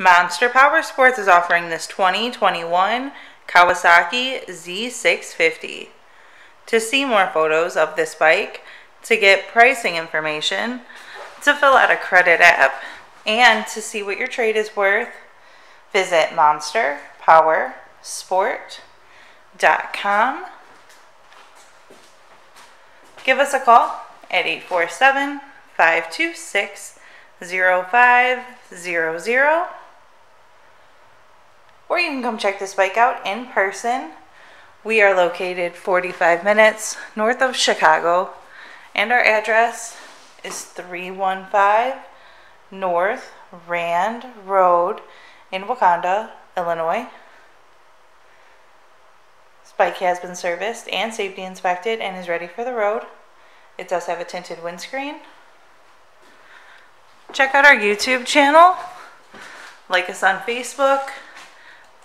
Monster Power Sports is offering this 2021 Kawasaki Z650. To see more photos of this bike, to get pricing information, to fill out a credit app, and to see what your trade is worth, visit monsterpowersport.com. Give us a call at 847 526 0500 or you can come check this bike out in person. We are located 45 minutes north of Chicago, and our address is 315 North Rand Road in Wauconda, Illinois. This bike has been serviced and safety inspected and is ready for the road. It does have a tinted windscreen. Check out our YouTube channel. Like us on Facebook.